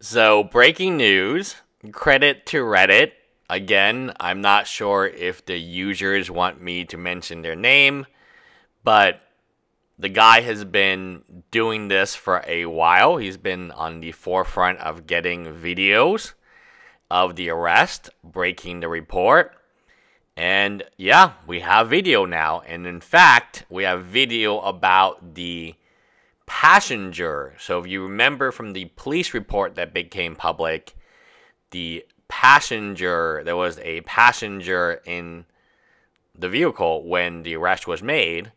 So, breaking news credit to Reddit. Again, I'm not sure if the users want me to mention their name, but the guy has been doing this for a while. He's been on the forefront of getting videos of the arrest, breaking the report. And yeah, we have video now. And in fact, we have video about the passenger. So if you remember from the police report that became public, the passenger, there was a passenger in the vehicle when the arrest was made,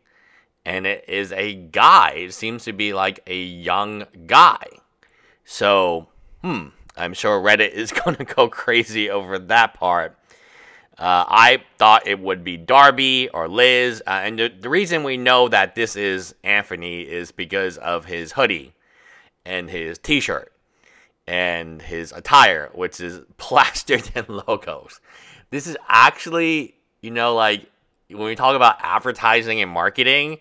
and it is a guy. It seems to be like a young guy. So, hmm, I'm sure Reddit is going to go crazy over that part. Uh, I thought it would be Darby or Liz. Uh, and the, the reason we know that this is Anthony is because of his hoodie and his t shirt and his attire, which is plastered in logos. This is actually, you know, like when we talk about advertising and marketing,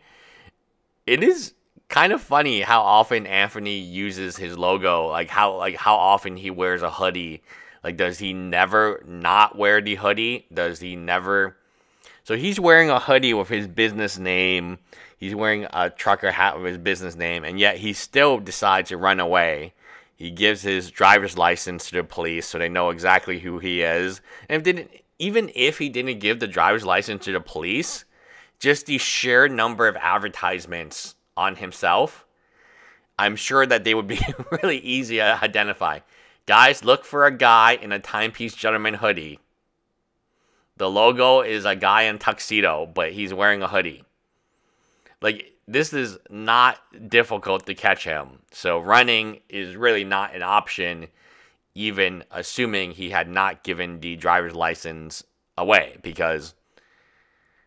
it is kind of funny how often Anthony uses his logo, like how like how often he wears a hoodie. Like does he never not wear the hoodie? Does he never So he's wearing a hoodie with his business name. He's wearing a trucker hat with his business name and yet he still decides to run away. He gives his driver's license to the police so they know exactly who he is. And if didn't even if he didn't give the driver's license to the police, just the sheer number of advertisements on himself, I'm sure that they would be really easy to identify. Guys, look for a guy in a timepiece gentleman hoodie. The logo is a guy in tuxedo, but he's wearing a hoodie. Like this is not difficult to catch him. So running is really not an option even assuming he had not given the driver's license away because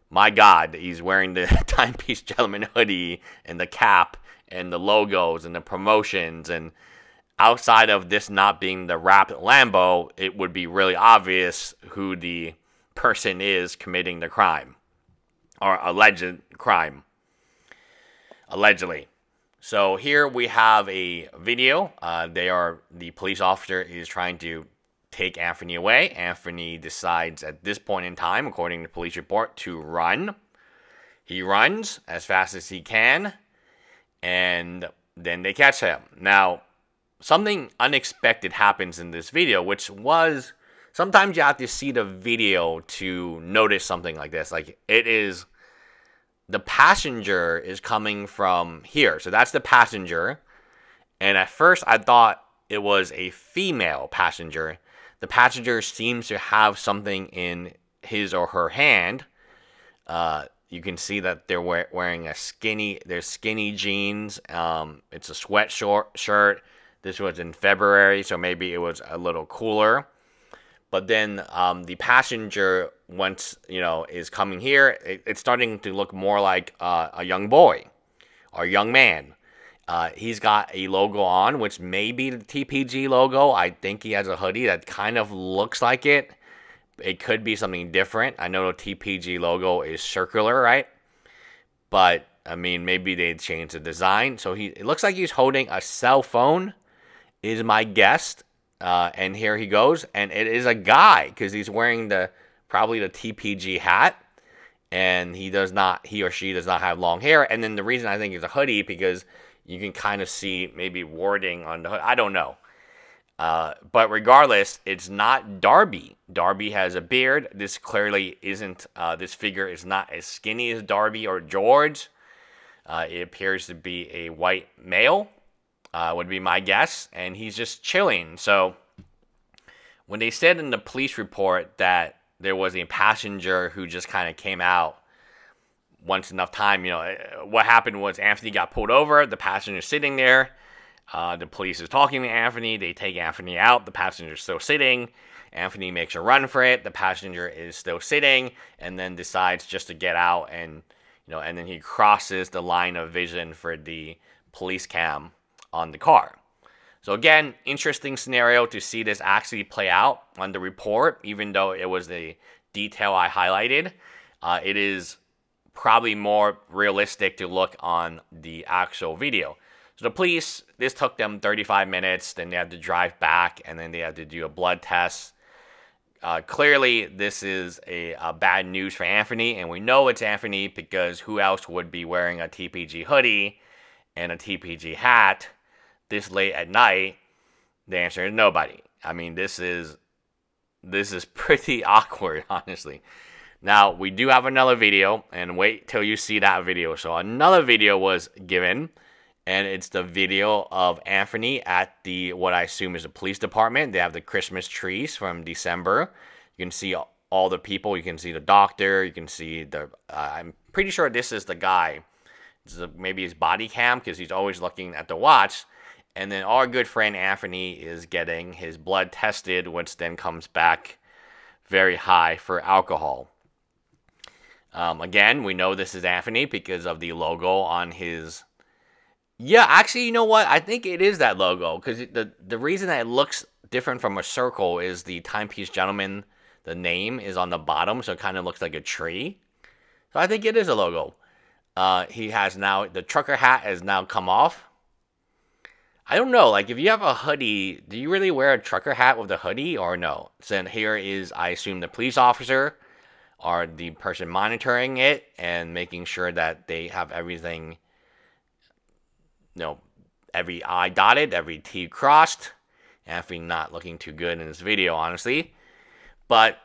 my God, he's wearing the timepiece gentleman hoodie and the cap and the logos and the promotions. And outside of this not being the wrapped Lambo, it would be really obvious who the person is committing the crime or alleged crime. Allegedly. So here we have a video. Uh, they are the police officer is trying to take Anthony away. Anthony decides at this point in time, according to police report, to run. He runs as fast as he can, and then they catch him. Now, something unexpected happens in this video, which was sometimes you have to see the video to notice something like this. Like it is the passenger is coming from here. So that's the passenger. And at first I thought it was a female passenger the passenger seems to have something in his or her hand. Uh, you can see that they're wearing a skinny, they're skinny jeans. Um, it's a sweatshirt shirt. This was in February, so maybe it was a little cooler. But then um, the passenger, once you know, is coming here. It, it's starting to look more like uh, a young boy or young man. Uh, he's got a logo on, which may be the TPG logo. I think he has a hoodie that kind of looks like it. It could be something different. I know the TPG logo is circular, right? But I mean, maybe they changed the design. So he it looks like he's holding a cell phone, is my guest. Uh, and here he goes, and it is a guy because he's wearing the probably the TPG hat, and he does not, he or she does not have long hair. And then the reason I think it's a hoodie because you can kind of see maybe warding on the hood. I don't know. Uh, but regardless, it's not Darby. Darby has a beard. This clearly isn't, uh, this figure is not as skinny as Darby or George. Uh, it appears to be a white male, uh, would be my guess. And he's just chilling. So when they said in the police report that there was a passenger who just kind of came out once enough time, you know, eh, what happened was Anthony got pulled over. The passenger's sitting there. Uh, the police is talking to Anthony. They take Anthony out. The passenger's still sitting. Anthony makes a run for it. The passenger is still sitting, and then decides just to get out and you know, and then he crosses the line of vision for the police cam on the car. So again, interesting scenario to see this actually play out on the report, even though it was the detail I highlighted. Uh, it is probably more realistic to look on the actual video. So the police, this took them 35 minutes. Then they had to drive back, and then they had to do a blood test. Uh, clearly, this is a, a, bad news for Anthony, and we know it's Anthony because who else would be wearing a TPG hoodie and a TPG hat this late at night? The answer is nobody. I mean, this is this is pretty awkward, honestly. Now we do have another video, and wait till you see that video. So another video was given and it's the video of Anthony at the what I assume is a police department. They have the Christmas trees from December. You can see all the people. You can see the doctor. You can see the. Uh, I'm pretty sure this is the guy. This is maybe his body cam because he's always looking at the watch. And then our good friend Anthony is getting his blood tested, which then comes back very high for alcohol. Um, again, we know this is Anthony because of the logo on his yeah, actually, you know what? I think it is that logo because the the reason that it looks different from a circle is the timepiece gentleman. The name is on the bottom, so it kind of looks like a tree. So I think it is a logo. Uh, he has now the trucker hat has now come off. I don't know. Like, if you have a hoodie, do you really wear a trucker hat with a hoodie or no? So here is, I assume, the police officer or the person monitoring it and making sure that they have everything you know, every I dotted, every T crossed. Anthony not looking too good in this video, honestly. But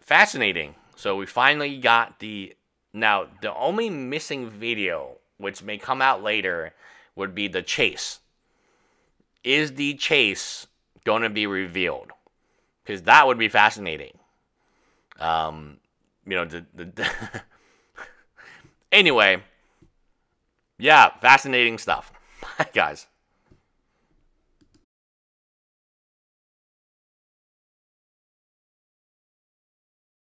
fascinating. So we finally got the now the only missing video, which may come out later, would be the chase. Is the chase going to be revealed? Because that would be fascinating. Um, you know, the, the anyway, yeah, fascinating stuff. Bye, guys.